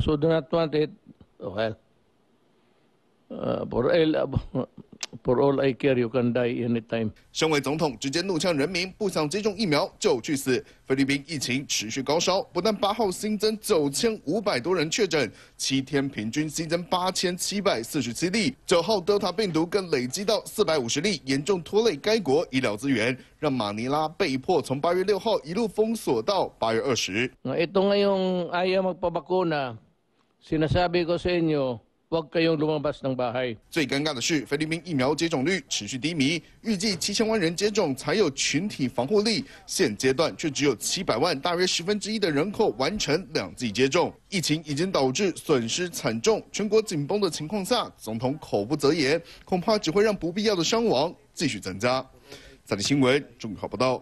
So do not want it. Well, uh, for all, for all I care, you can die anytime. 身为总统，直接怒呛人民不想接种疫苗就去死。菲律宾疫情持续高烧，不但八号新增九千五百多人确诊，七天平均新增八千七百四十七例。九号德塔病毒更累积到四百五十例，严重拖累该国医疗资源，让马尼拉被迫从八月六号一路封锁到八月二十。Ito ngayong ayaw magpabakuna, sinasabi ko sa inyo, huwag kayong lumabas ng bahay. 最尴尬的是，菲律宾疫苗接种率持续低迷，预计七千万人接种才有群体防护力，现阶段却只有七百万，大约十分之一的人口完成两剂接种。疫情已经导致损失惨重，全国紧绷的情况下，总统口不择言，恐怕只会让不必要的伤亡继续增加。在地新闻，中考报道。